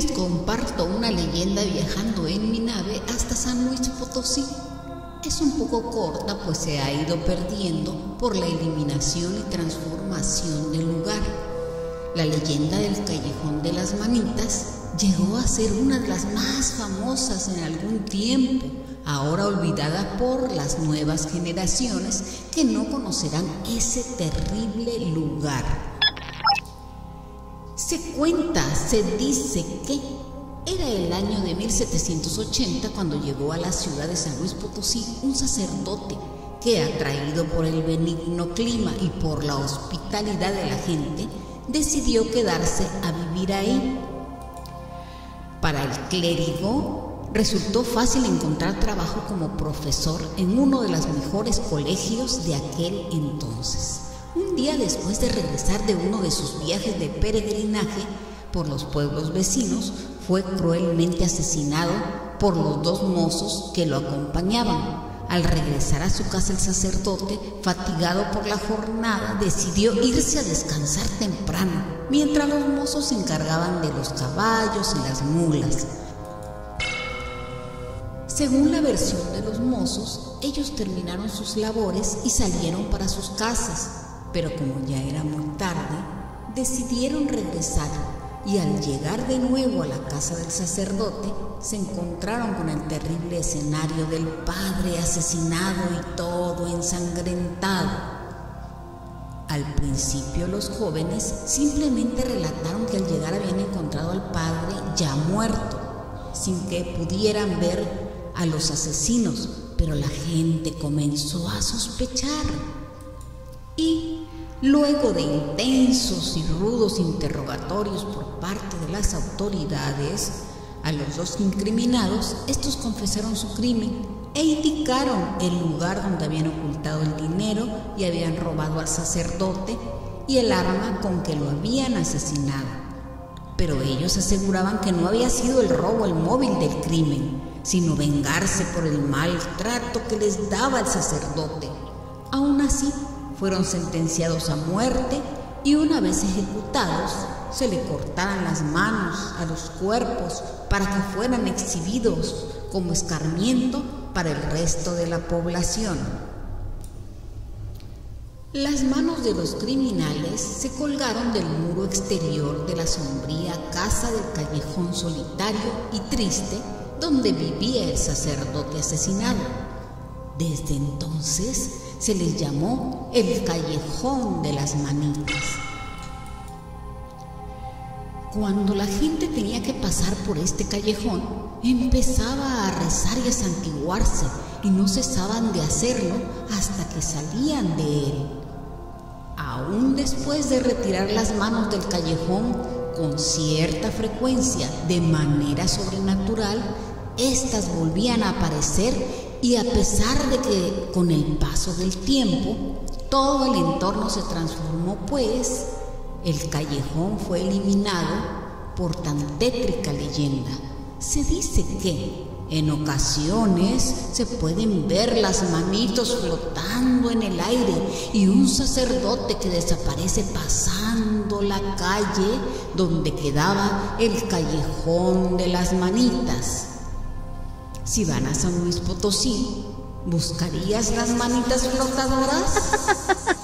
les comparto una leyenda viajando en mi nave hasta San Luis Potosí. Es un poco corta pues se ha ido perdiendo por la eliminación y transformación del lugar. La leyenda del callejón de las manitas llegó a ser una de las más famosas en algún tiempo, ahora olvidada por las nuevas generaciones que no conocerán ese terrible lugar. Se cuenta, se dice que era el año de 1780 cuando llegó a la ciudad de San Luis Potosí un sacerdote que, atraído por el benigno clima y por la hospitalidad de la gente, decidió quedarse a vivir ahí. Para el clérigo resultó fácil encontrar trabajo como profesor en uno de los mejores colegios de aquel entonces. Un día después de regresar de uno de sus viajes de peregrinaje por los pueblos vecinos, fue cruelmente asesinado por los dos mozos que lo acompañaban. Al regresar a su casa el sacerdote, fatigado por la jornada, decidió irse a descansar temprano, mientras los mozos se encargaban de los caballos y las mulas. Según la versión de los mozos, ellos terminaron sus labores y salieron para sus casas, pero como ya era muy tarde, decidieron regresar y al llegar de nuevo a la casa del sacerdote, se encontraron con el terrible escenario del padre asesinado y todo ensangrentado. Al principio los jóvenes simplemente relataron que al llegar habían encontrado al padre ya muerto, sin que pudieran ver a los asesinos, pero la gente comenzó a sospechar. Y Luego de intensos y rudos interrogatorios por parte de las autoridades, a los dos incriminados, estos confesaron su crimen e indicaron el lugar donde habían ocultado el dinero y habían robado al sacerdote y el arma con que lo habían asesinado. Pero ellos aseguraban que no había sido el robo el móvil del crimen, sino vengarse por el maltrato que les daba el sacerdote. Aún así, fueron sentenciados a muerte y una vez ejecutados se le cortaran las manos a los cuerpos para que fueran exhibidos como escarmiento para el resto de la población. Las manos de los criminales se colgaron del muro exterior de la sombría casa del callejón solitario y triste donde vivía el sacerdote asesinado. Desde entonces se les llamó el callejón de las manitas. Cuando la gente tenía que pasar por este callejón, empezaba a rezar y a santiguarse y no cesaban de hacerlo hasta que salían de él. Aún después de retirar las manos del callejón con cierta frecuencia, de manera sobrenatural, éstas volvían a aparecer y a pesar de que con el paso del tiempo todo el entorno se transformó, pues el callejón fue eliminado por tan tétrica leyenda. Se dice que en ocasiones se pueden ver las manitos flotando en el aire y un sacerdote que desaparece pasando la calle donde quedaba el callejón de las manitas. Si van a San Luis Potosí, ¿buscarías las manitas flotadoras?